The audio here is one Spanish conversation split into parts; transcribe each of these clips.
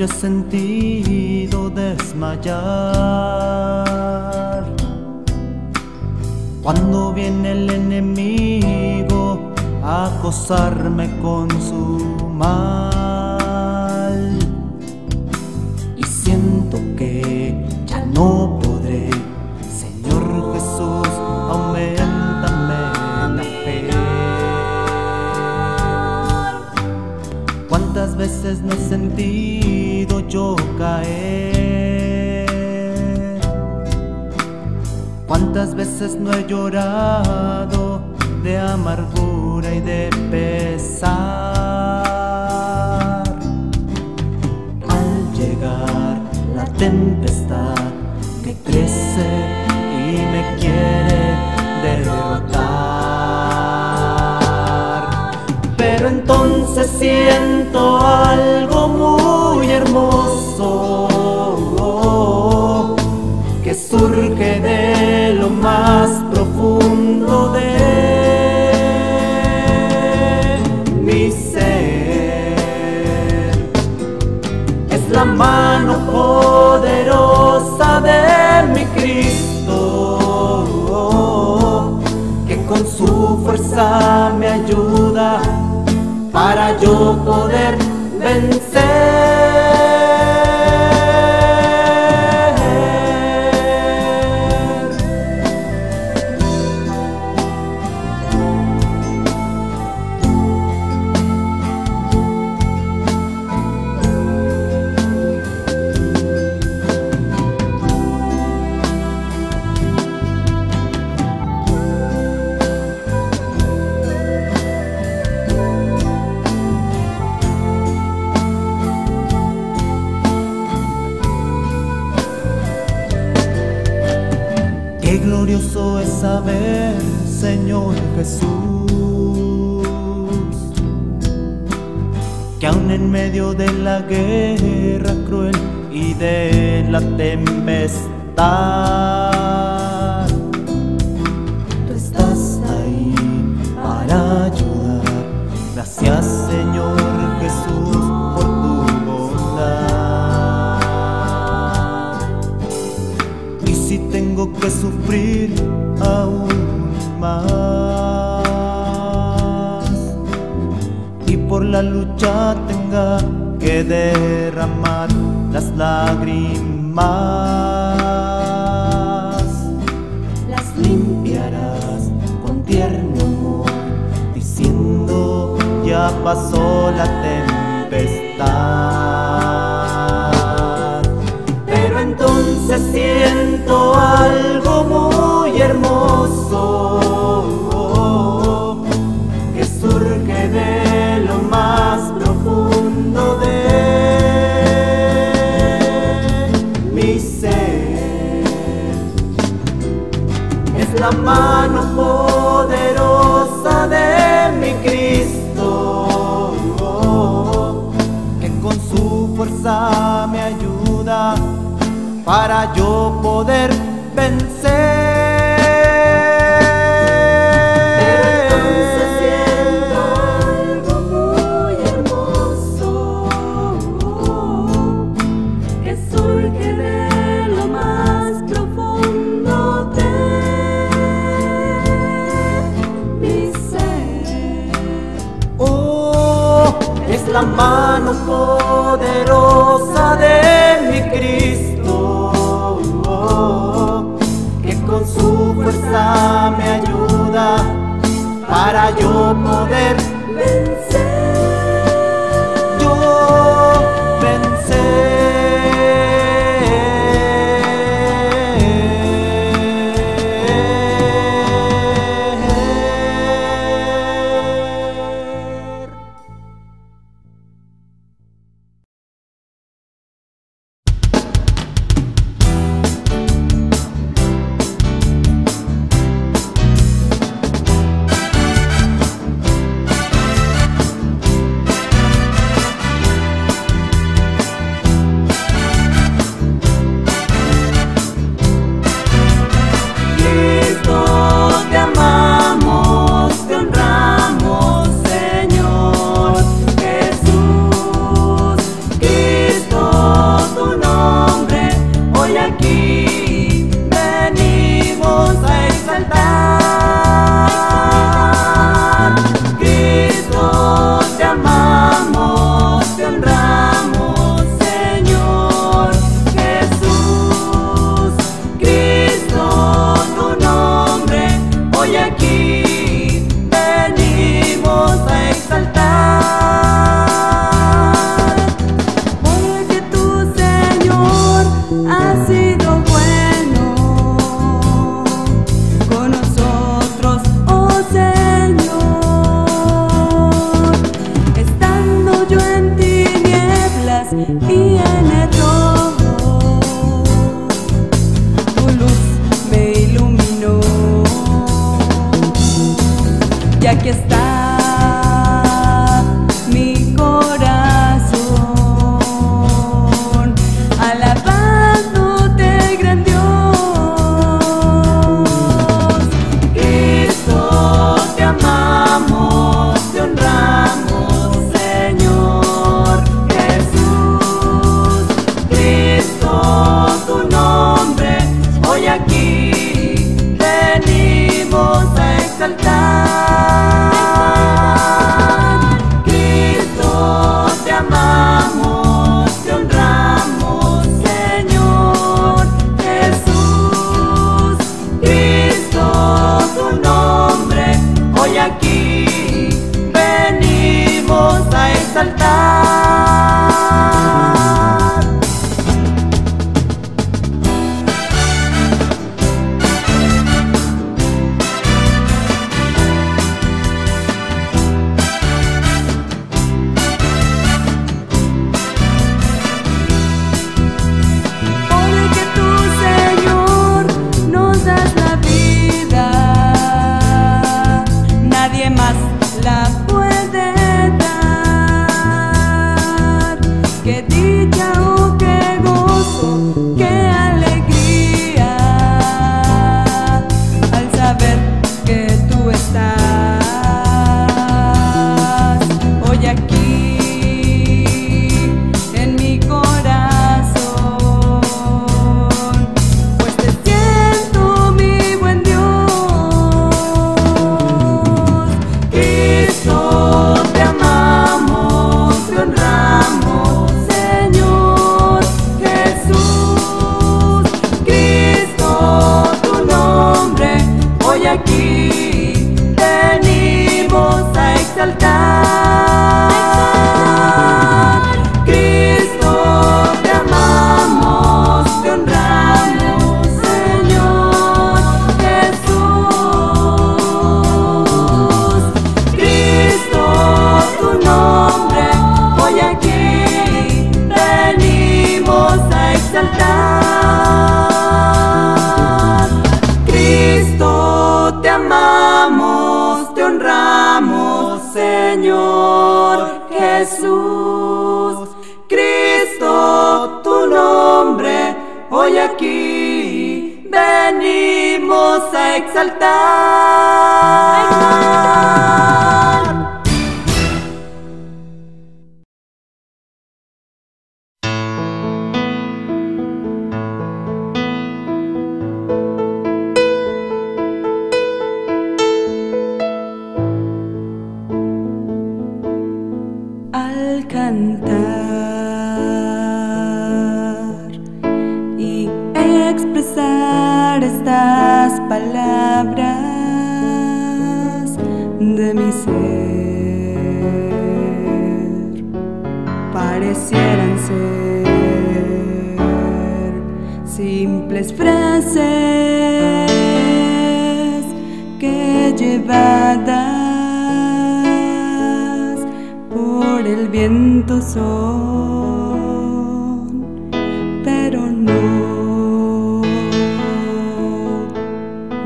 yo he sentido desmayar. Cuando viene el enemigo a acosarme con su mal. Y siento que ya no podré. Señor Jesús aumentame la fe. Cuántas veces no he yo caer cuántas veces no he llorado de amargura y de pesar al llegar la tempestad que crece y me quiere derrotar. Pero entonces siento algo surge de lo más profundo de mi ser. Es la mano poderosa de mi Cristo que con su fuerza me ayuda para yo poder vencer. La mano poderosa de mi Cristo. Que con su fuerza me ayuda para yo poder es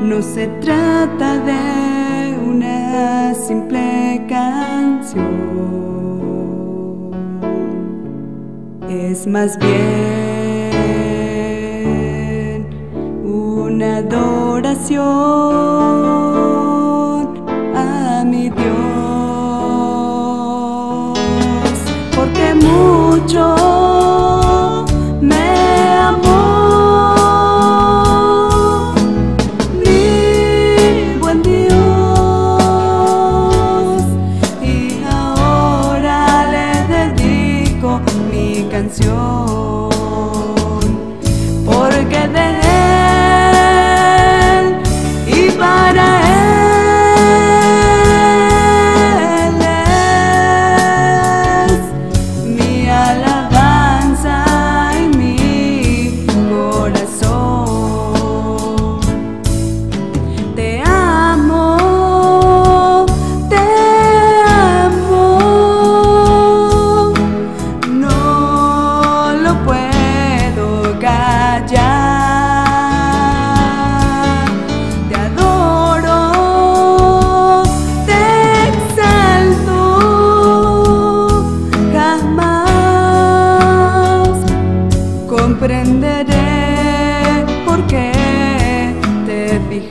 No se trata de una simple canción, es más bien una adoración.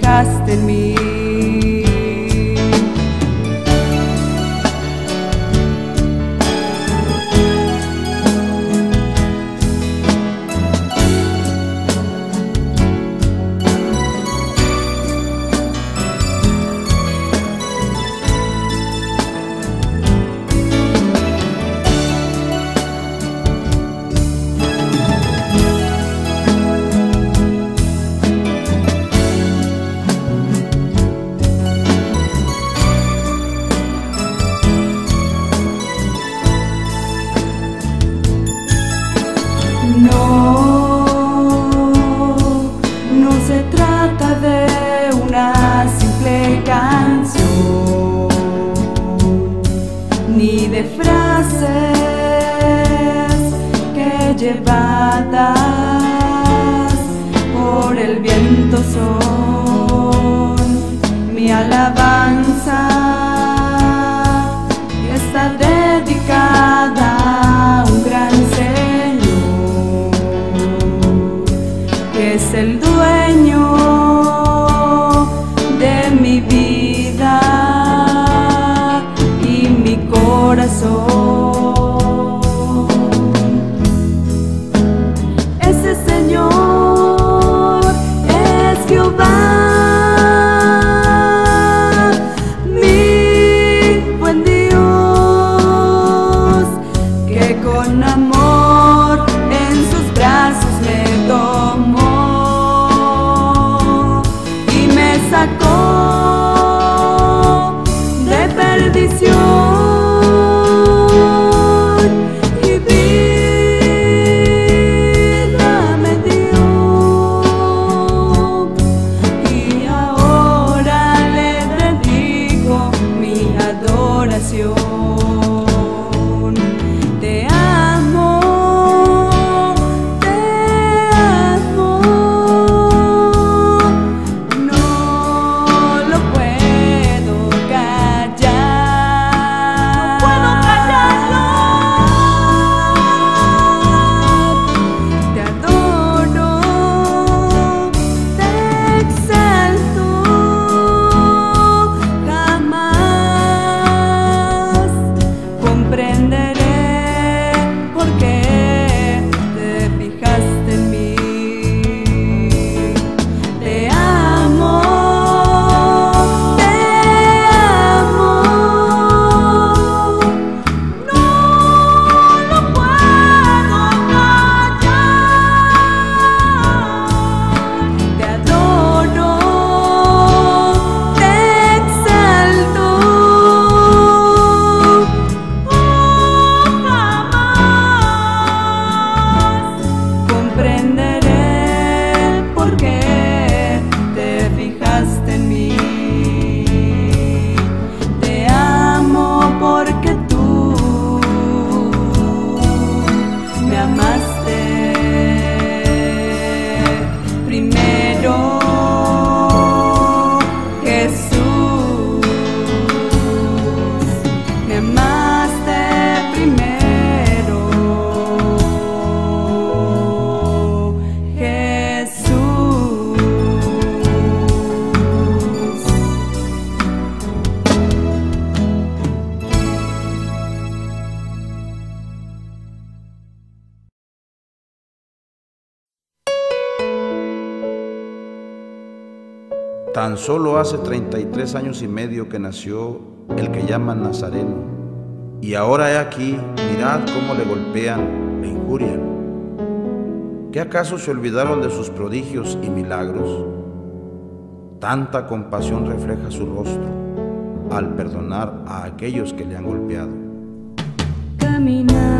dejaste en mí. Solo hace 33 años y medio que nació el que llaman Nazareno. Y ahora he aquí, mirad cómo le golpean, le injurian. ¿Qué acaso se olvidaron de sus prodigios y milagros? Tanta compasión refleja su rostro al perdonar a aquellos que le han golpeado. Caminando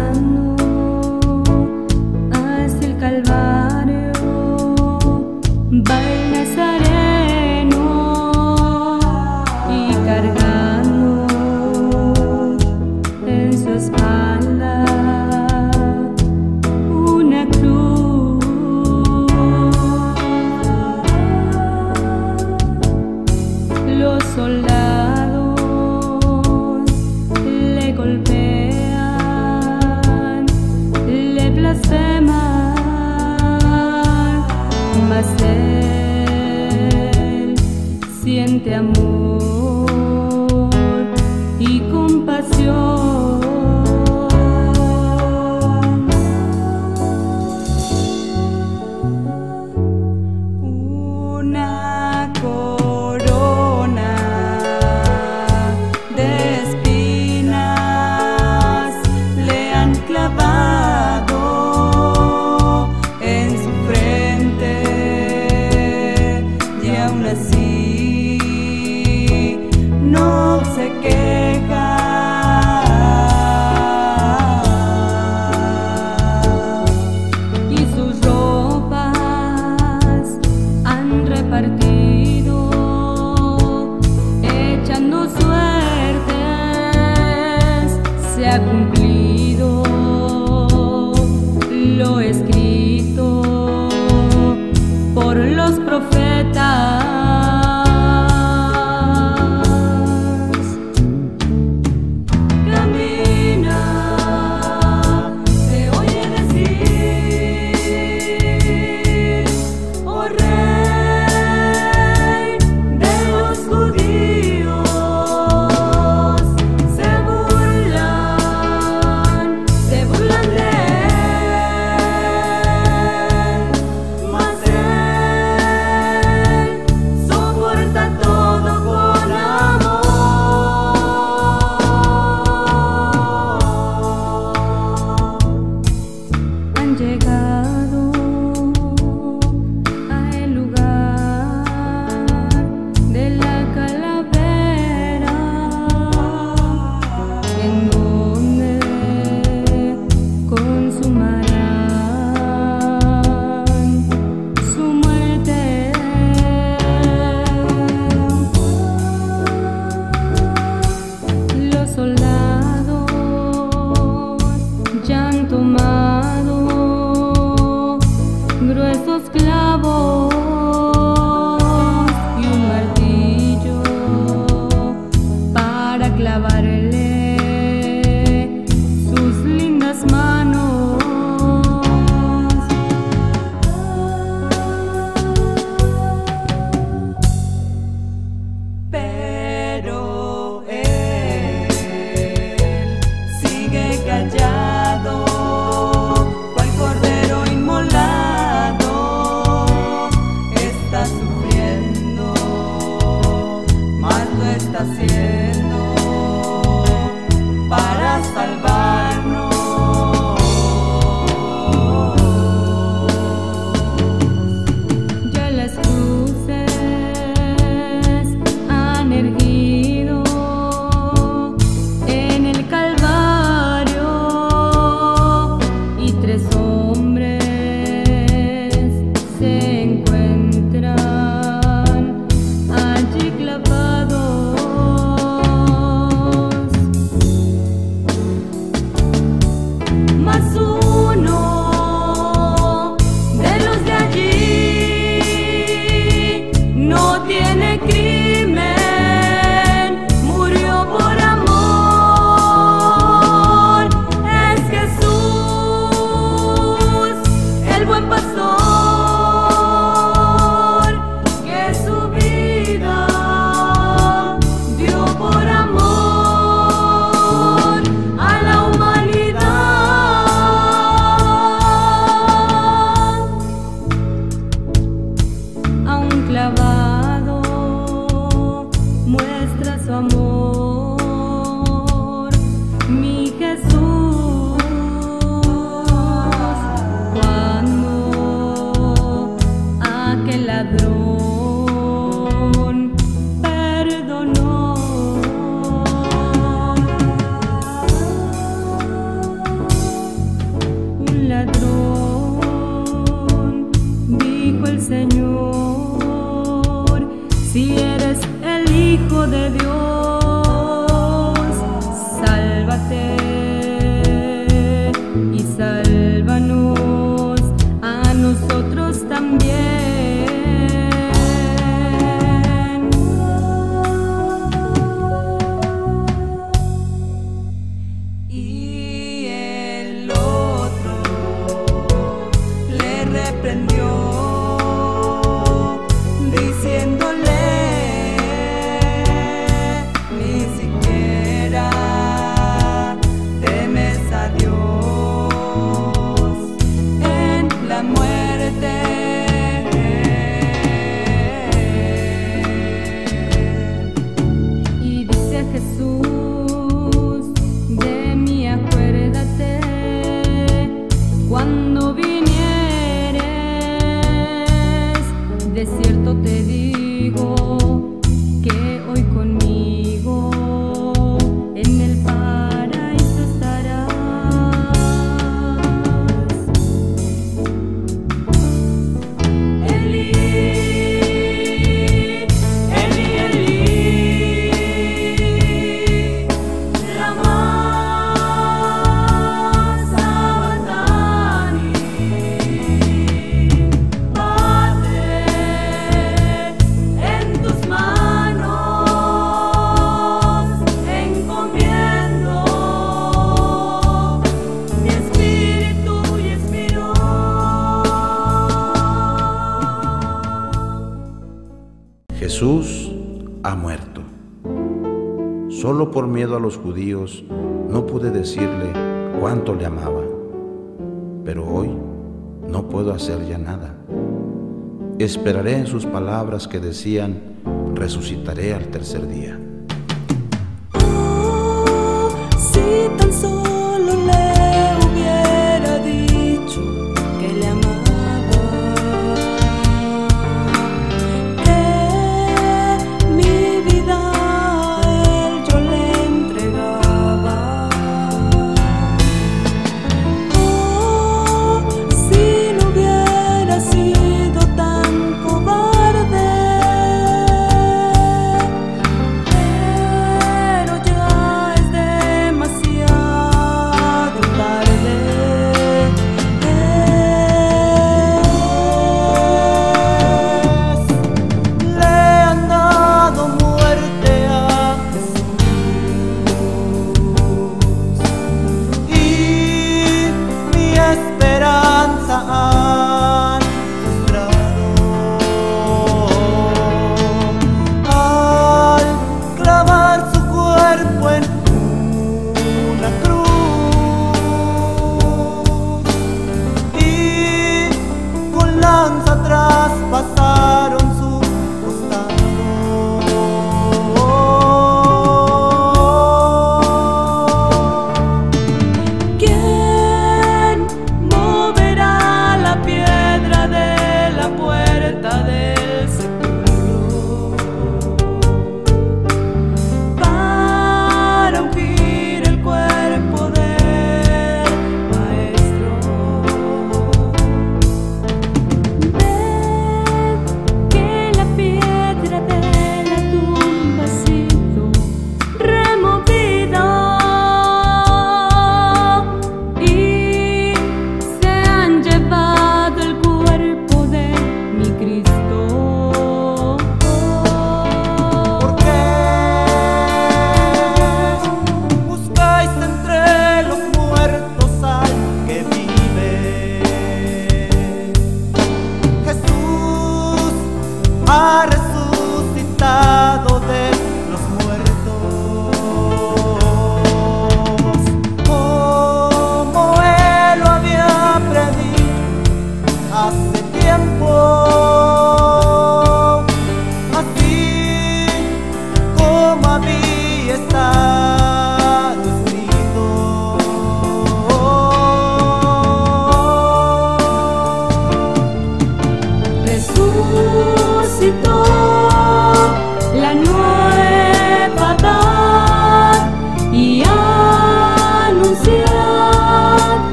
ladrón, dijo el Señor, si eres el Hijo de Dios. miedo a los judíos, no pude decirle cuánto le amaba. Pero hoy no puedo hacer ya nada. Esperaré en sus palabras que decían, resucitaré al tercer día.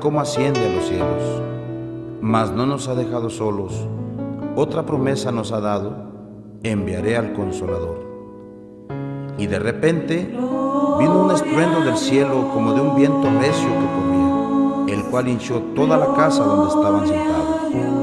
cómo asciende a los cielos. Mas no nos ha dejado solos. Otra promesa nos ha dado. Enviaré al consolador. Y de repente vino un estruendo del cielo como de un viento recio que corría, el cual hinchó toda la casa donde estaban sentados.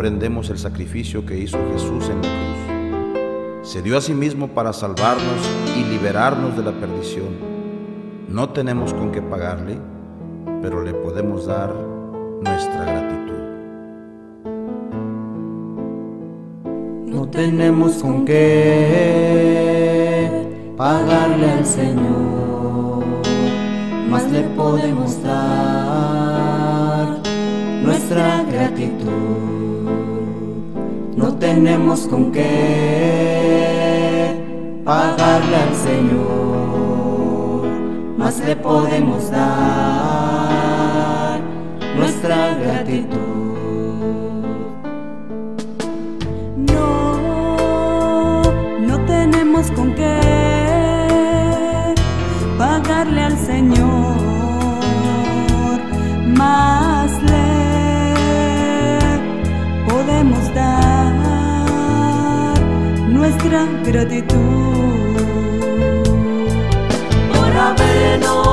Comprendemos el sacrificio que hizo Jesús en la cruz. Se dio a sí mismo para salvarnos y liberarnos de la perdición. No tenemos con qué pagarle, pero le podemos dar nuestra gratitud. No tenemos con qué pagarle al Señor, más le podemos dar nuestra gratitud. Tenemos con qué pagarle al Señor, más le podemos dar nuestra gratitud. Nuestra gratitud. Por habernos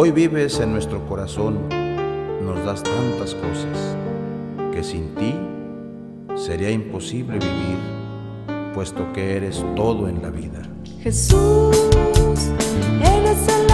hoy vives en nuestro corazón, nos das tantas cosas que sin ti sería imposible vivir, puesto que eres todo en la vida. Jesús, eres